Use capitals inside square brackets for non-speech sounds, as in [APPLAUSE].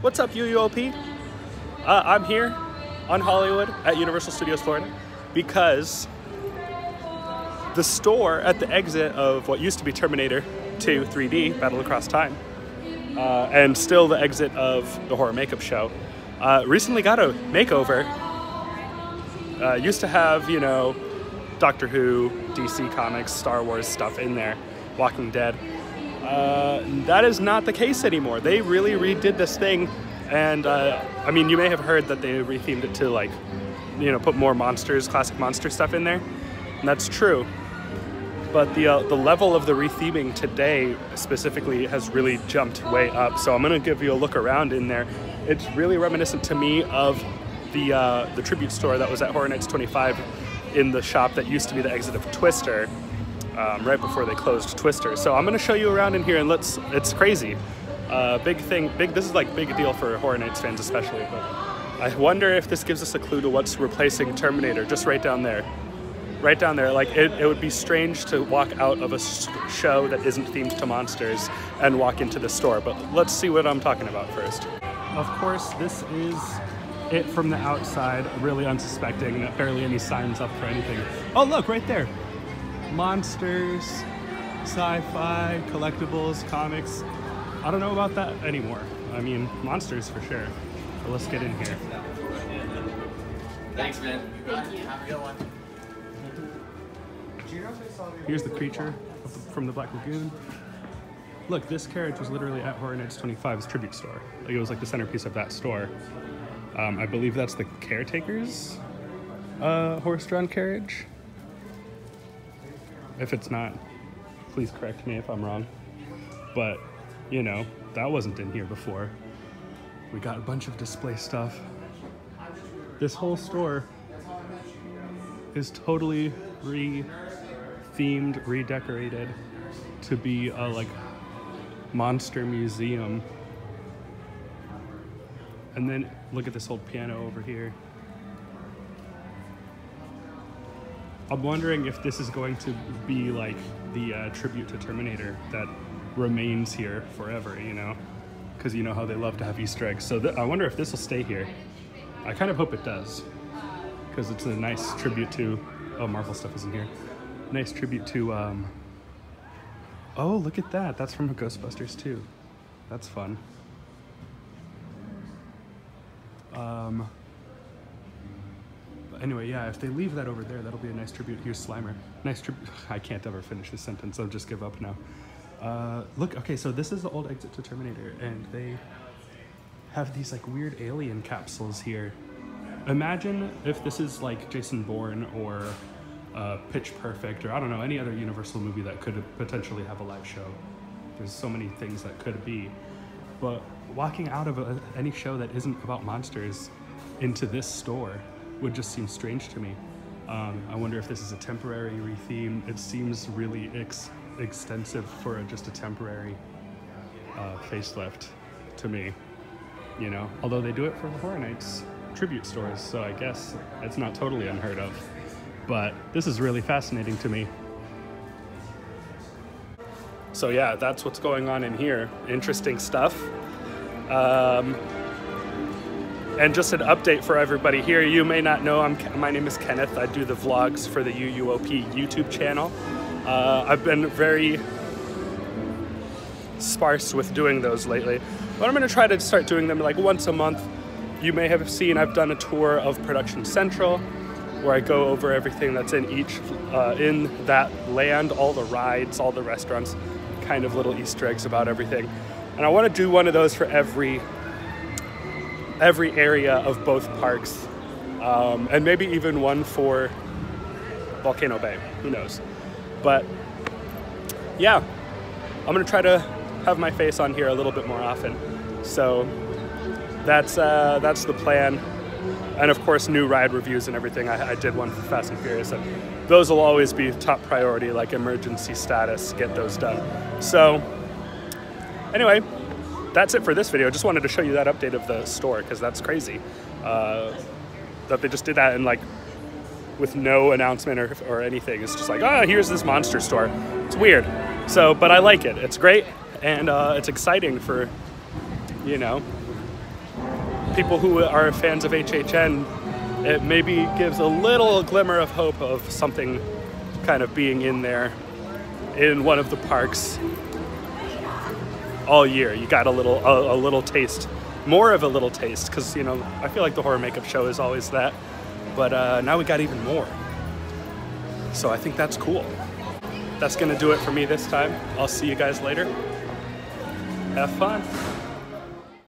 What's up, UUOP? Uh, I'm here on Hollywood at Universal Studios Florida because the store at the exit of what used to be Terminator 2 3D Battle Across Time, uh, and still the exit of the horror makeup show, uh, recently got a makeover. Uh, used to have, you know, Doctor Who, DC Comics, Star Wars stuff in there, Walking Dead. Uh, that is not the case anymore. They really redid this thing, and uh, I mean, you may have heard that they rethemed it to like, you know, put more monsters, classic monster stuff in there, and that's true. But the uh, the level of the retheming today specifically has really jumped way up. So I'm gonna give you a look around in there. It's really reminiscent to me of the uh, the tribute store that was at Horror Nights 25 in the shop that used to be the exit of Twister um, right before they closed Twister. So I'm gonna show you around in here and let's, it's crazy. Uh, big thing, big, this is like big deal for Horror Nights fans especially, but I wonder if this gives us a clue to what's replacing Terminator, just right down there. Right down there, like it, it would be strange to walk out of a show that isn't themed to monsters and walk into the store, but let's see what I'm talking about first. Of course, this is it from the outside, really unsuspecting, barely any signs up for anything. Oh look, right there monsters, sci-fi, collectibles, comics. I don't know about that anymore. I mean, monsters for sure. But let's get in here. Thanks, man. Thank you. Have a good one. Here's the creature from the Black Lagoon. Look, this carriage was literally at Horror Nights 25's tribute store. Like, it was like the centerpiece of that store. Um, I believe that's the caretaker's uh, horse-drawn carriage. If it's not, please correct me if I'm wrong. But, you know, that wasn't in here before. We got a bunch of display stuff. This whole store is totally re-themed, redecorated to be a like monster museum. And then look at this old piano over here. I'm wondering if this is going to be like the uh, tribute to Terminator that remains here forever, you know? Because you know how they love to have Easter eggs. So I wonder if this will stay here. I kind of hope it does. Because it's a nice tribute to. Oh, Marvel stuff isn't here. Nice tribute to. Um... Oh, look at that. That's from Ghostbusters too. That's fun. Um, anyway, yeah, if they leave that over there, that'll be a nice tribute. Here's Slimer. Nice tribute. [LAUGHS] I can't ever finish this sentence. I'll just give up now. Uh, look, okay, so this is the old exit to Terminator, and they have these like weird alien capsules here. Imagine if this is like Jason Bourne or uh, Pitch Perfect, or I don't know, any other Universal movie that could potentially have a live show. There's so many things that could be. But walking out of a, any show that isn't about monsters into this store would just seem strange to me. Um, I wonder if this is a temporary retheme. It seems really ex- extensive for a, just a temporary uh, facelift to me. You know, although they do it for the Horror Nights tribute stores, so I guess it's not totally unheard of. But this is really fascinating to me. So yeah, that's what's going on in here. Interesting stuff. Um, and just an update for everybody here. You may not know, I'm, my name is Kenneth. I do the vlogs for the UUOP YouTube channel. Uh, I've been very sparse with doing those lately, but I'm going to try to start doing them like once a month. You may have seen I've done a tour of Production Central, where I go over everything that's in each uh, in that land, all the rides, all the restaurants, kind of little Easter eggs about everything. And I want to do one of those for every every area of both parks, um, and maybe even one for Volcano Bay. Who knows? But yeah, I'm gonna try to have my face on here a little bit more often. So that's uh, that's the plan. And of course, new ride reviews and everything. I, I did one for Fast and Furious, and those will always be top priority, like emergency status. Get those done. So anyway, that's it for this video. I just wanted to show you that update of the store because that's crazy uh, that they just did that and like with no announcement or, or anything. It's just like, oh, here's this monster store. It's weird. So, but I like it. It's great and uh, it's exciting for, you know, people who are fans of HHN, it maybe gives a little glimmer of hope of something kind of being in there in one of the parks all year. You got a little a, a little taste, more of a little taste, because you know I feel like the horror makeup show is always that, but uh, now we got even more. So I think that's cool. That's gonna do it for me this time. I'll see you guys later. Have fun.